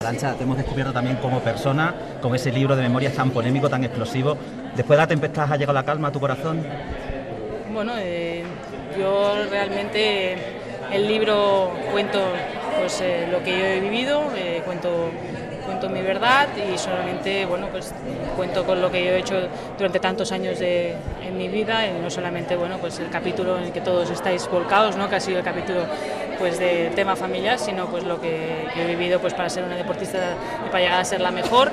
Arancha, te hemos descubierto también como persona, con ese libro de memorias tan polémico, tan explosivo. Después de la tempestad ha llegado la calma a tu corazón. Bueno, eh, yo realmente el libro cuento pues, eh, lo que yo he vivido, eh, cuento, cuento mi verdad y solamente bueno, pues, cuento con lo que yo he hecho durante tantos años de, en mi vida y no solamente bueno, pues, el capítulo en el que todos estáis volcados, ¿no? que ha sido el capítulo pues, de tema familiar, sino pues, lo que he vivido pues, para ser una deportista y para llegar a ser la mejor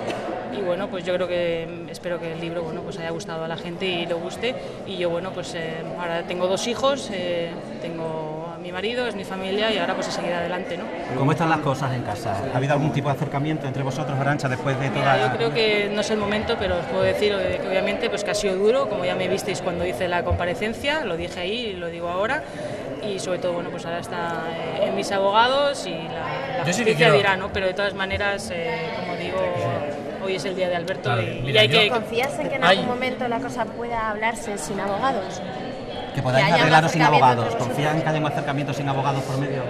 y bueno pues yo creo que espero que el libro bueno pues haya gustado a la gente y le guste y yo bueno pues eh, ahora tengo dos hijos eh, tengo mi marido es mi familia y ahora pues a seguir adelante no ¿Cómo están las cosas en casa? ¿Ha habido algún tipo de acercamiento entre vosotros, Arancha, después de toda Mira, la... yo creo que no es el momento pero os puedo decir eh, que obviamente pues que ha sido duro como ya me visteis cuando hice la comparecencia lo dije ahí y lo digo ahora y sobre todo bueno pues ahora está eh, en mis abogados y la, la Yo sí justicia quiero- dirá no pero de todas maneras eh, como digo hoy es el día de Alberto Vale, y, y mira, hay yo- que ¿Confías en que en Ay. algún momento la cosa pueda hablarse sin abogados? Que podáis arreglaros sin abogados. ¿Confían en que haya un acercamiento sin abogados por medio?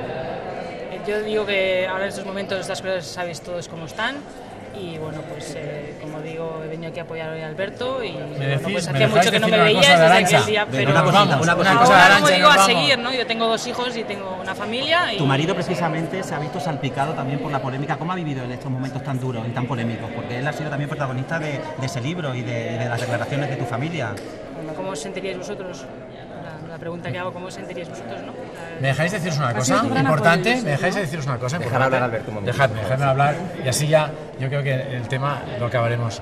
Yo digo que ahora en estos momentos estas cosas sabéis todos cómo están y bueno pues eh, como digo he venido aquí a apoyar hoy a Alberto y bueno, decís- pues me hacía mucho que no me cosa de desde aquel día pero una cosita, vamos, una cosita. cosa de ahora Arantxa como digo a seguir ¿no? yo tengo dos hijos y tengo una familia y Tu marido precisamente se ha visto salpicado también por la polémica. ¿Cómo ha vivido él estos momentos tan duros y tan polémicos? Porque él ha sido también protagonista de, de ese libro y de, y de las declaraciones de tu familia. Bueno, ¿cómo os sentiríais vosotros? La, pregunta que hago, ¿cómo os sentiríais vosotros? ¿no? ¿Me dejáis deciros una cosa importante? apoyo, ¿Me dejáis ¿no? deciros una cosa Dejar hablar, Alberto, un momento. Dejadme, dejadme hablar y así ya yo creo que el tema lo acabaremos.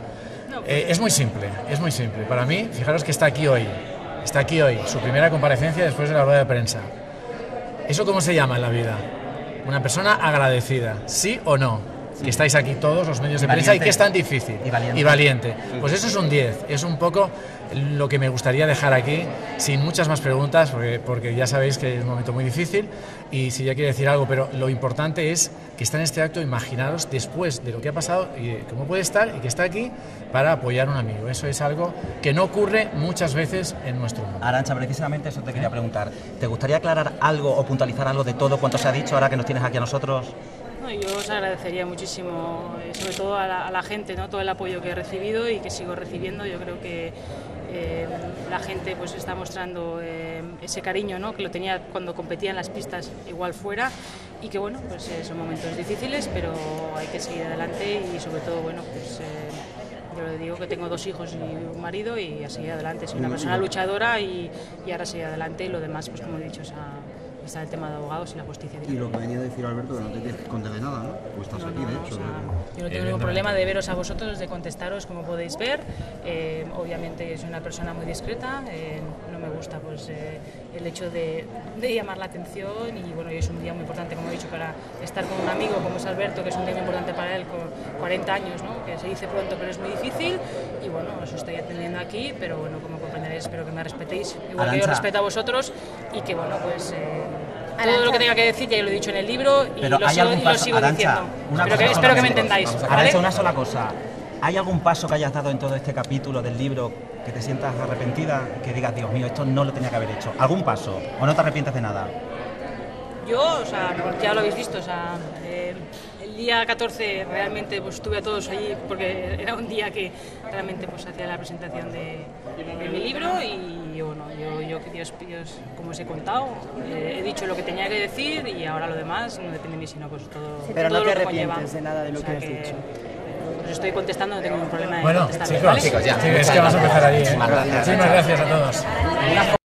Eh, es muy simple, es muy simple. Para mí, fijaros que está aquí hoy. Está aquí hoy, su primera comparecencia después de la rueda de prensa. ¿Eso cómo se llama en la vida? Una persona agradecida, ¿sí o no? Que estáis aquí todos los medios de prensa y que es tan difícil. Y valiente. Y valiente. Pues eso es un 10. Es un poco lo que me gustaría dejar aquí, sin muchas más preguntas, porque, porque ya sabéis que es un momento muy difícil. Y si ya quiere decir algo, pero lo importante es que está en este acto, imaginaros después de lo que ha pasado y cómo puede estar y que está aquí para apoyar a un amigo. Eso es algo que no ocurre muchas veces en nuestro mundo. Arancha, precisamente eso te quería preguntar. ¿Te gustaría aclarar algo o puntualizar algo de todo cuanto se ha dicho ahora que nos tienes aquí a nosotros? No, yo os agradecería muchísimo, eh, sobre todo a la, a la gente, ¿no? todo el apoyo que he recibido y que sigo recibiendo. Yo creo que eh, la gente pues está mostrando eh, ese cariño ¿no? que lo tenía cuando competía en las pistas igual fuera y que bueno, pues eh, son momentos difíciles, pero hay que seguir adelante y sobre todo, bueno, pues yo le digo que tengo dos hijos y un marido y a seguir adelante. Soy una persona luchadora y, y ahora seguir adelante y lo demás, pues como he dicho, esa- está el tema de abogados y la justicia. Y lo que venía a decir Alberto, que no te tienes que de nada, ¿no? Pues estás No, aquí, no, de hecho. o sea, ¿no? yo no tengo ningún problema de veros a vosotros, de contestaros como podéis ver. Eh, obviamente soy una persona muy discreta, eh, no me gusta pues, eh, el hecho de, de llamar la atención y bueno, hoy es un día muy importante, como he dicho, para estar con un amigo como es Alberto, que es un día muy importante para él, con 40 años, ¿no? que se dice pronto pero es muy difícil y bueno, os estoy atendiendo aquí, pero bueno, como comprenderéis, espero que me respetéis, igual que yo respeto a vosotros y que bueno, pues... eh, todo lo que tenga que decir ya lo he dicho en el libro y Pero lo hay sigo, algún y lo paso, sigo Arantxa, diciendo. una Espero cosa que, espero que me entendáis. ¿vale? Arantxa, una sola cosa. ¿Hay algún paso que hayas dado en todo este capítulo del libro que te sientas arrepentida? Que digas, Dios mío, esto no lo tenía que haber hecho. ¿Algún paso? ¿O no te arrepientes de nada? Yo, o sea, ya lo habéis visto, o sea, eh, el día 14 realmente pues estuve a todos allí porque era un día que realmente pues hacía la presentación de, de mi libro y bueno, yo, yo, Dios, Dios, como os he contado, eh, he dicho lo que tenía que decir y ahora lo demás no depende de mí, sino pues todo, Pero todo no lo te arrepientes de nada de lo O sea que has dicho. Os estoy contestando, no tengo ningún problema en Bueno, contestar, chicos, ¿vale? sí, es que vamos a empezar allí. ¿eh? Muchísimas gracias. Muchísimas gracias a todos.